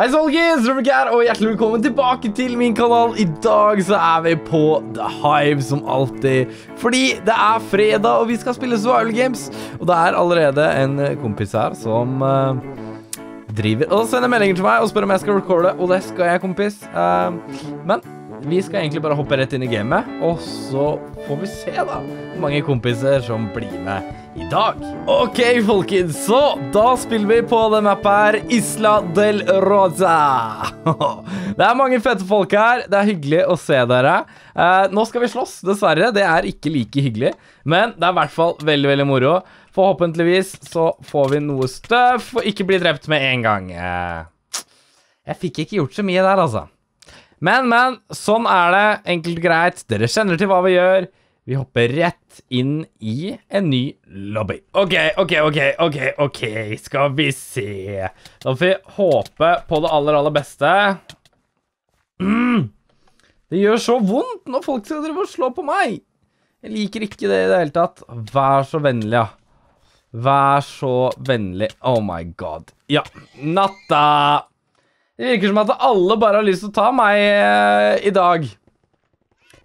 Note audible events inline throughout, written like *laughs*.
Hei, folkens! Robert her, og hjertelig velkommen tilbake til min kanal. I dag så er vi på The Hive, som alltid. Fordi det er fredag, og vi skal spille Survival Games. Og det er allerede en kompis her som uh, driver og sender meldinger til meg og spør om jeg skal recorde, og det skal jeg, kompis. Uh, men vi skal egentlig bare hoppe rett inn i gamet, og så får vi se, da, hvor mange kompiser som blir med i dag. OK, folkens, så da spiller vi på den mappa her, Isla del Rosa. *laughs* Det er mange fete folk her. Det er hyggelig å se dere. Eh, nå skal vi slåss, dessverre. Det er ikke like hyggelig, men det er i hvert fall veldig, veldig moro. Forhåpentligvis så får vi noe støv og ikke bli drept med en gang. Eh, jeg fikk ikke gjort så mye der, altså. Men, men, sånn er det. Enkelt og greit. Dere kjenner til hva vi gjør. Vi hopper rett inn i en ny lobby. OK, OK, OK, OK, ok, skal vi se. Da får vi håpe på det aller, aller beste. *clears throat* Det gjør så vondt når folk skal drive og slå på meg. Jeg liker ikke det i det hele tatt. Vær så vennlig, ja. Vær så vennlig. Oh my god. Ja, natta. Det virker som at alle bare har lyst til å ta meg eh, i dag.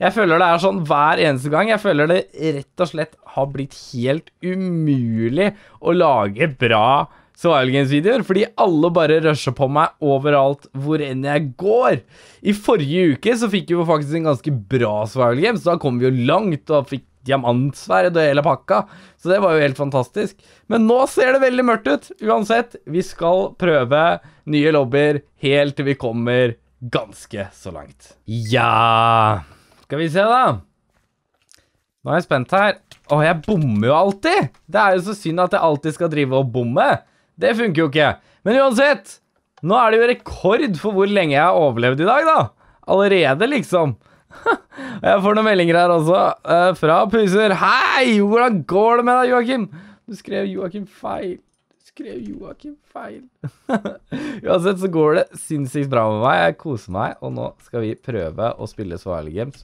Jeg føler det er sånn hver eneste gang. Jeg føler det rett og slett har blitt helt umulig å lage bra Survival Games-videoer, fordi alle bare rusher på meg overalt hvor enn jeg går. I forrige uke så fikk vi faktisk en ganske bra Survival Games, da kom vi jo langt og fikk diamantsverd og hele pakka, så det var jo helt fantastisk. Men nå ser det veldig mørkt ut. Uansett, vi skal prøve nye lobbyer helt til vi kommer ganske så langt. Ja skal vi se, da. Nå er jeg spent her. Å, jeg bommer jo alltid! Det er jo så synd at jeg alltid skal drive og bomme. Det funker jo ikke. Men uansett, nå er det jo rekord for hvor lenge jeg har overlevd i dag, da. Allerede, liksom. *laughs* jeg får noen meldinger her også, uh, fra Puser. Hei! Hvordan går det med deg, Joakim? Du skrev Joakim feil skrev Joakim feil. *laughs* Uansett så går det sinnssykt bra med meg. Jeg koser meg, og nå skal vi prøve å spille Swiley Games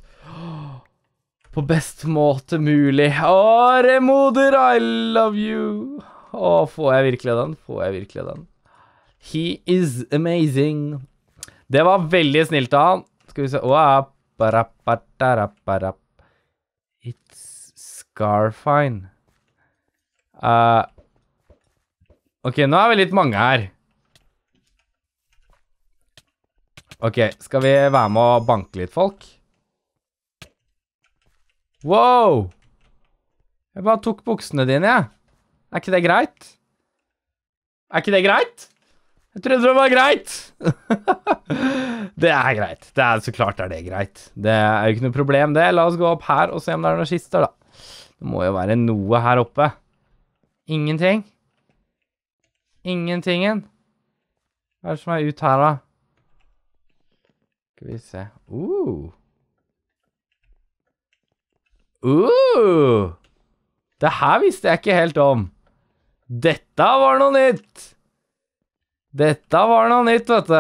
*gasps* på best måte mulig. Å, Remoder, I love you. Å, får jeg virkelig den? Får jeg virkelig den? He is amazing. Det var veldig snilt av han. Skal vi se It's Scarfine. Uh, Ok, nå er vi litt mange her. Ok, skal vi være med å banke litt folk? Wow! Jeg bare tok buksene dine, jeg. Er ikke det greit? Er ikke det greit? Jeg trodde det var greit. *laughs* det er greit. Det er så klart er det greit. Det er jo ikke noe problem, det. La oss gå opp her og se om det er noen kister, da. Det må jo være noe her oppe. Ingenting? Ingentingen. Hva er det som er ut her, da? Skal vi se uh. Uh. Det her visste jeg ikke helt om. Dette var noe nytt! Dette var noe nytt, vet du.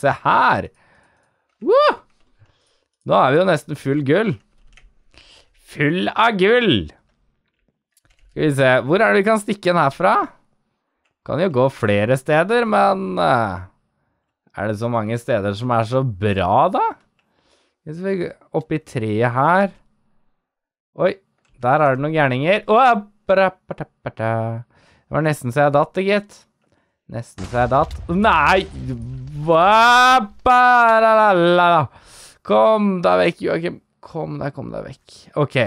Se her. Uh. Nå er vi jo nesten full gull. Full av gull! Skal vi se, hvor er det vi kan stikke den herfra? Kan jo gå flere steder, men uh, Er det så mange steder som er så bra, da? Hvis vi Oppi treet her Oi, der er det noen gærninger. Oh, det var nesten så jeg datt, gitt. Nesten så jeg datt. Nei! Kom deg vekk, Joakim. Kom deg, kom deg vekk. OK.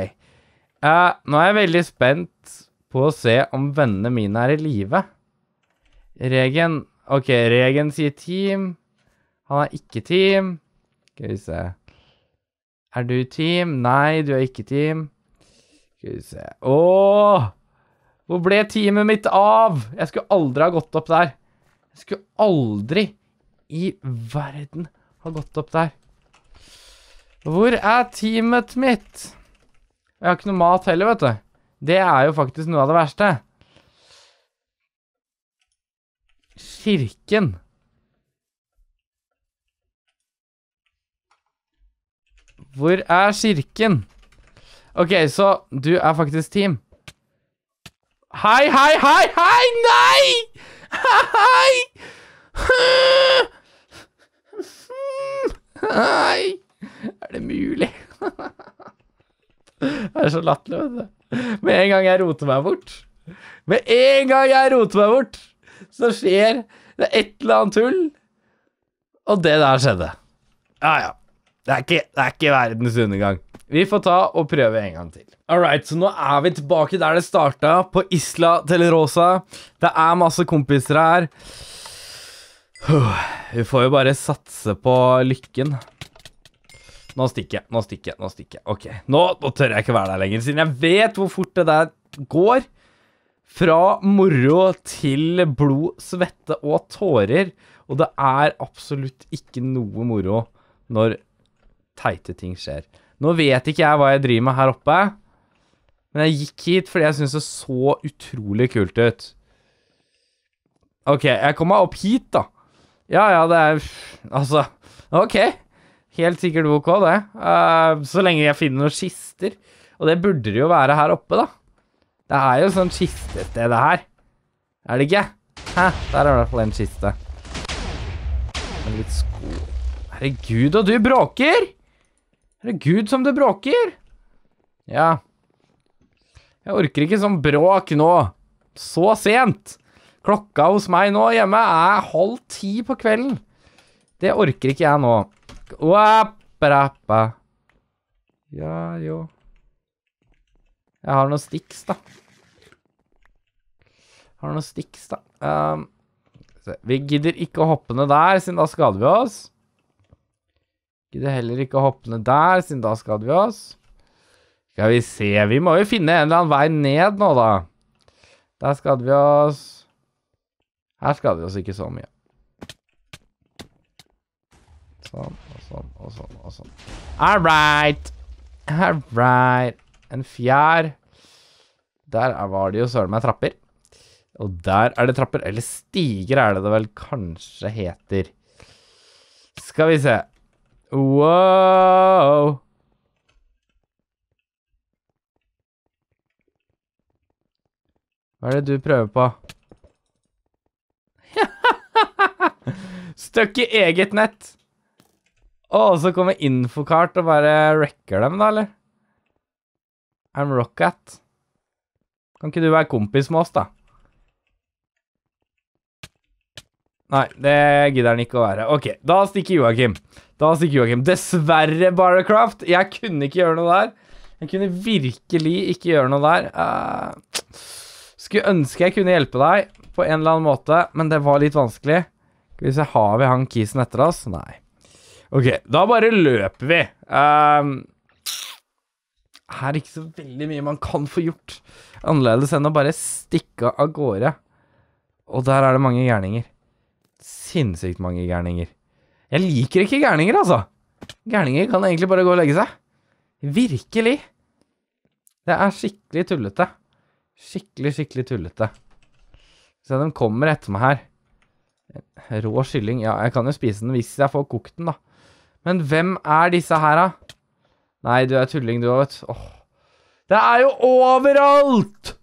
Uh, nå er jeg veldig spent på å se om vennene mine er i live. Regen OK, Regen sier team. Han er ikke team. Skal vi se Er du team? Nei, du er ikke team. Skal vi se Åh! Hvor ble teamet mitt av? Jeg skulle aldri ha gått opp der. Jeg skulle aldri i verden ha gått opp der. Hvor er teamet mitt? Jeg har ikke noe mat heller, vet du. Det er jo faktisk noe av det verste. Kirken. Hvor er kirken? OK, så du er faktisk team. Hei, hei, hei, hei! Nei! Hei! Hei! Er det mulig? Det er så latterlig, vet du. Med en gang jeg roter meg bort Med en gang jeg roter meg bort, så skjer det et eller annet tull. Og det der skjedde. Ja, ja. Det er ikke, det er ikke verdens undergang. Vi får ta og prøve en gang til. All right, så nå er vi tilbake der det starta, på Isla Telerosa. Det er masse kompiser her. Vi får jo bare satse på lykken. Nå stikker jeg, nå stikker jeg, nå stikker jeg. Ok, nå, nå tør jeg ikke være der lenger, siden jeg vet hvor fort det der går. Fra moro til blod, svette og tårer. Og det er absolutt ikke noe moro når teite ting skjer. Nå vet ikke jeg hva jeg driver med her oppe, men jeg gikk hit fordi jeg syntes det så utrolig kult ut. Ok, jeg kom meg opp hit, da. Ja, ja, det er Altså, ok. Helt sikkert ok, det. Uh, så lenge jeg finner noen kister. Og det burde det jo være her oppe, da. Det er jo sånn kistested, det her. Er det ikke? Hæ? Der er det i hvert fall en kiste. Med litt sko Herregud, og du bråker! Herregud, som du bråker! Ja. Jeg orker ikke sånn bråk nå. Så sent. Klokka hos meg nå hjemme er halv ti på kvelden. Det orker ikke jeg nå. Wapparappa. Ja, jo. Jeg har noen sticks, da. Har noen sticks, da. Um, vi gidder ikke å hoppe ned der, siden da skader vi oss. Gidder heller ikke å hoppe ned der, siden da skader vi oss. Skal vi se, vi må jo finne en eller annen vei ned nå, da. Der skader vi oss. Her skader vi oss ikke så mye. Sånn og sånn og sånn og sånn. All right. All right. En fjær. Der var det jo søren meg trapper. Og der er det trapper. Eller stiger er det det vel kanskje heter. Skal vi se. Wow. Hva er det du prøver på? *laughs* Støkk i eget nett. Å, så kommer infokart og bare wrecker dem, da, eller? I'm Rockat. Kan ikke du være kompis med oss, da? Nei, det gidder han ikke å være. Ok, da stikker Joakim. Da stikker Joakim. Dessverre, Baracraft. Jeg kunne ikke gjøre noe der. Jeg kunne virkelig ikke gjøre noe der. Uh, skulle ønske jeg kunne hjelpe deg på en eller annen måte, men det var litt vanskelig. Vi se, har vi han kisen etter oss? Nei. Ok, da bare løper vi. Um, er ikke så veldig mye man kan få gjort annerledes enn å bare stikke av gårde. Og der er det mange gærninger. Sinnssykt mange gærninger. Jeg liker ikke gærninger, altså. Gærninger kan egentlig bare gå og legge seg. Virkelig. Det er skikkelig tullete. Skikkelig, skikkelig tullete. Se, de kommer etter meg her. Rå kylling. Ja, jeg kan jo spise den hvis jeg får kokt den, da. Men hvem er disse her, da? Nei, du er tulling, du òg, vet du. Det er jo overalt!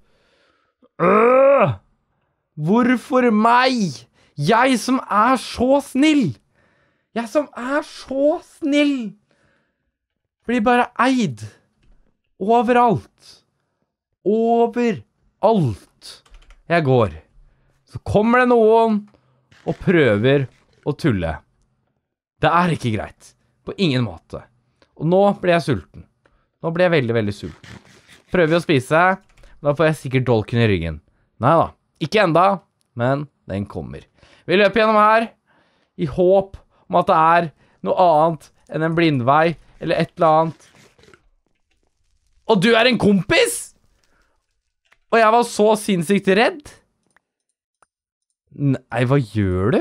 Øh! Hvorfor meg? Jeg som er så snill! Jeg som er så snill! Blir bare eid. Overalt. Overalt jeg går. Så kommer det noen og prøver å tulle. Det er ikke greit. På ingen måte. Og nå blir jeg sulten. Nå blir jeg veldig, veldig sulten. Prøver vi å spise, da får jeg sikkert dolken i ryggen. Nei da. Ikke enda, men den kommer. Vi løper gjennom her i håp om at det er noe annet enn en blindvei eller et eller annet. Og du er en kompis?! Og jeg var så sinnssykt redd. Nei, hva gjør du?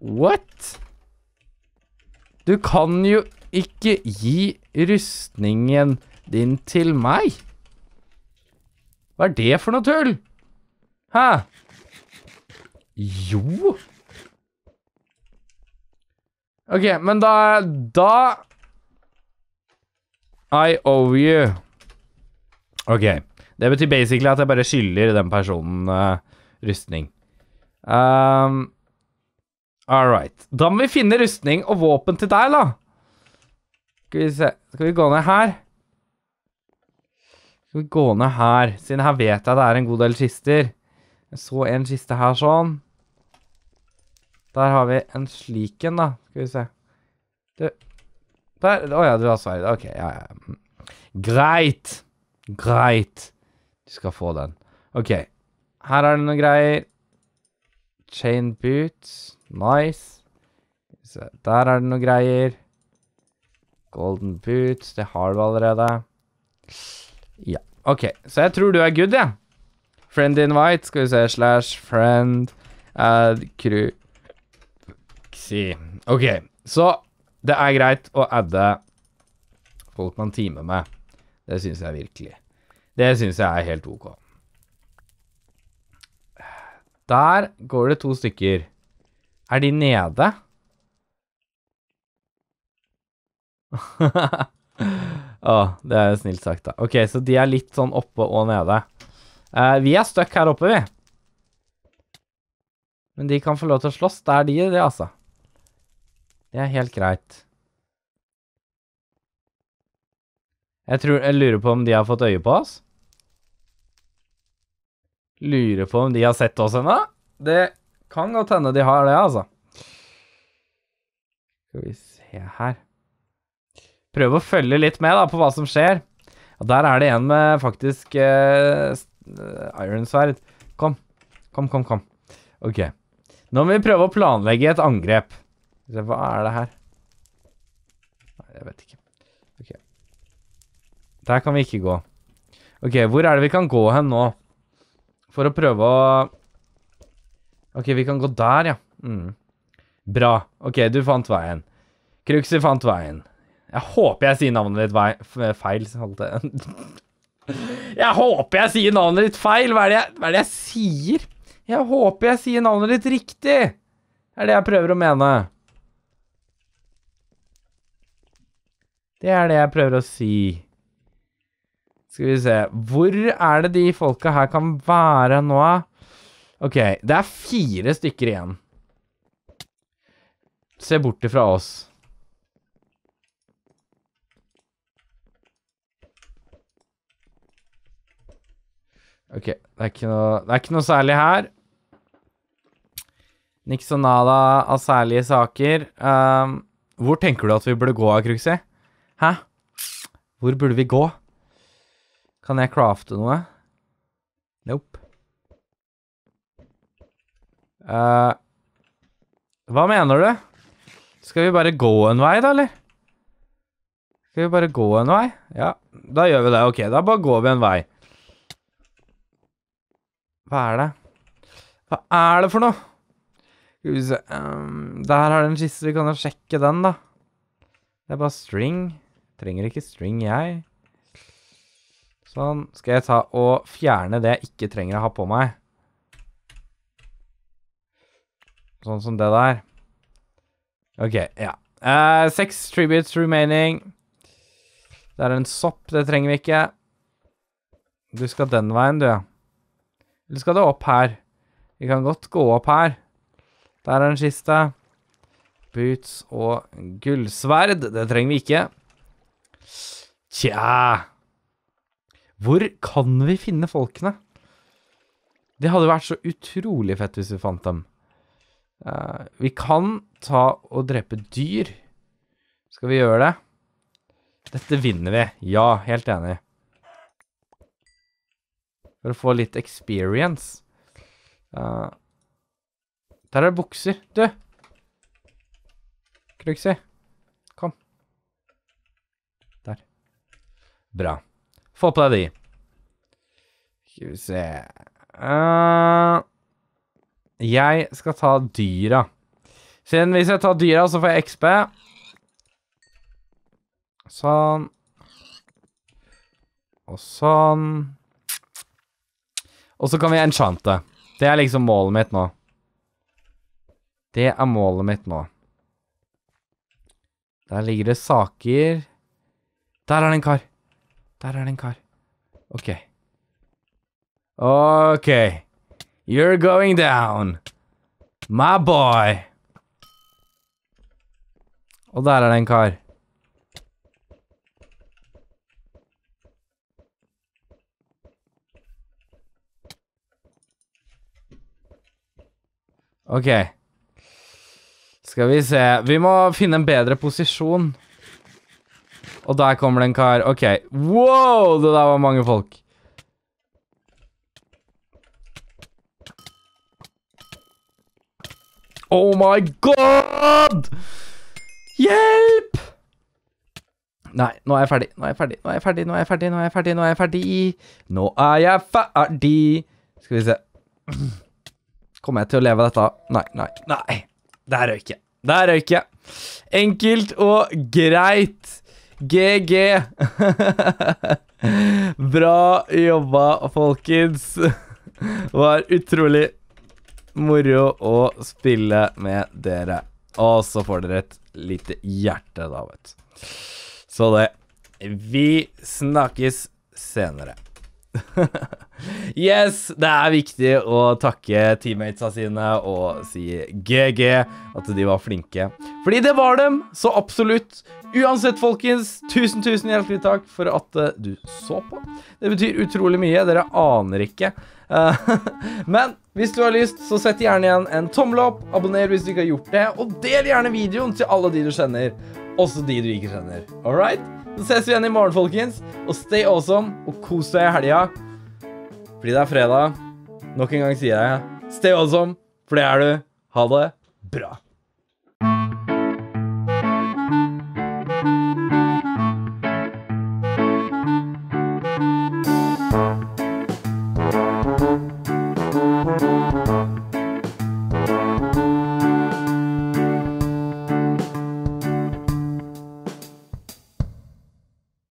What? Du kan jo ikke gi rustningen din til meg. Hva er det for noe tull? Hæ? Jo Ok, men da Da I owe you. Ok. Det betyr basically at jeg bare skylder den personen uh, rustning. Um, All right. Da må vi finne rustning og våpen til deg, da. Skal vi se Skal vi gå ned her? Skal vi gå ned her, siden her vet jeg det er en god del kister. Jeg så en kiste her sånn. Der har vi en slik en, da. Skal vi se. Du Der. Å ja, du har sverd. OK, ja, ja. Greit. Greit. Du skal få den. OK. Her er det noen greier. Chain boots. Nice. Så der er det noen greier. Golden boots, det har du allerede. Ja, OK. Så jeg tror du er good. Ja. Friend invite, skal vi se, slash friend add crew Si. OK, så det er greit å adde folk man teamer med. Det syns jeg virkelig. Det syns jeg er helt OK. Der går det to stykker. Er de nede? *laughs* Å, det er snilt sagt, da. OK, så de er litt sånn oppe og nede. Uh, vi er stuck her oppe, vi. Men de kan få lov til å slåss. Det er de, det, altså. Det er helt greit. Jeg tror Jeg lurer på om de har fått øye på oss. Lurer på om de har sett oss ennå. Det kan godt hende de har det, altså. Skal vi se her Prøve å følge litt med da, på hva som skjer. Og der er det en med faktisk uh, Ironsverd. Kom. Kom, kom, kom. OK. Nå må vi prøve å planlegge et angrep. Hva er det her? Nei, jeg vet ikke. OK. Der kan vi ikke gå. OK, hvor er det vi kan gå hen nå? For å prøve å OK, vi kan gå der, ja. Mm. Bra. OK, du fant veien. Kruxer fant veien. Jeg håper jeg sier navnet ditt feil. *laughs* Jeg håper jeg sier navnet ditt feil! Hva er, jeg, hva er det jeg sier? Jeg håper jeg sier navnet ditt riktig! Det er det jeg prøver å mene. Det er det jeg prøver å si. Skal vi se Hvor er det de folka her kan være nå? OK, det er fire stykker igjen. Se bort ifra oss. OK, det er ikke noe, det er ikke noe særlig her. Niks og nada av særlige saker. Um, hvor tenker du at vi burde gå, Kruxi? Hæ? Hvor burde vi gå? Kan jeg crafte noe? Nope. Uh, hva mener du? Skal vi bare gå en vei, da, eller? Skal vi bare gå en vei? Ja, da gjør vi det. Ok, da bare går vi en vei. Hva er det? Hva er det for noe? Skal vi se um, Der har du en kiste. Vi kan jo sjekke den, da. Det er bare string. Trenger ikke string, jeg. Sånn. Skal jeg ta og fjerne det jeg ikke trenger å ha på meg? Sånn som det der. OK, ja. Uh, seks tributes remaining. Det er en sopp. Det trenger vi ikke. Du skal den veien, du. Eller skal det opp her? Vi kan godt gå opp her. Der er en kiste. Boots og gullsverd. Det trenger vi ikke. Tja Hvor kan vi finne folkene? Det hadde vært så utrolig fett hvis vi fant dem. Uh, vi kan ta og drepe dyr. Skal vi gjøre det? Dette vinner vi. Ja, helt enig. For å få litt experience. Uh, der er det bukser. Du! Kruxi. Kom. Der. Bra. Få på deg de. Skal vi se uh, Jeg skal ta dyra. Siden hvis jeg tar dyra, så får jeg XP. Sånn. Og sånn. Og så kan vi enchante. Det er liksom målet mitt nå. Det er målet mitt nå. Der ligger det saker Der er det en kar. Der er det en kar. OK. OK. You're going down. My boy. Og der er det en kar. OK. Skal vi se Vi må finne en bedre posisjon. Og der kommer det en kar. OK. Wow! Det der var mange folk. Oh my god! Hjelp! Nei, nå er jeg ferdig. Nå er jeg ferdig. Nå er jeg ferdig. Nå er jeg ferdig. Nå er jeg ferdig. Nå er jeg ferdig. Nå er jeg ferdig. Skal vi se. Kommer jeg til å leve dette? Nei, nei, nei. Der røyk jeg. Der røyk jeg. Enkelt og greit. GG. *laughs* Bra jobba, folkens. Det var utrolig moro å spille med dere. Og så får dere et lite hjerte, da, vet du. Så det. Vi snakkes senere. *laughs* yes, det er viktig å takke teammatesa sine og si GG, at de var flinke. Fordi det var dem, så absolutt. Uansett, folkens, tusen, tusen hjertelig takk for at uh, du så på. Det betyr utrolig mye. Dere aner ikke. Uh, *laughs* men hvis du har lyst, så sett gjerne igjen en tommel opp, abonner hvis du ikke har gjort det, og del gjerne videoen til alle de du kjenner, også de du ikke kjenner. All right? Så ses vi igjen i morgen, folkens. Og stay awesome, og kos deg i helga. Fordi det er fredag. Nok en gang sier jeg stay awesome, for det er du. Ha det bra.